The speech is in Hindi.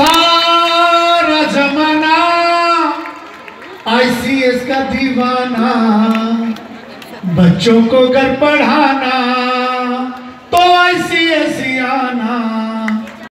सारा जमाना आईसीएस का दीवाना बच्चों को घर पढ़ाना तो आईसीएस या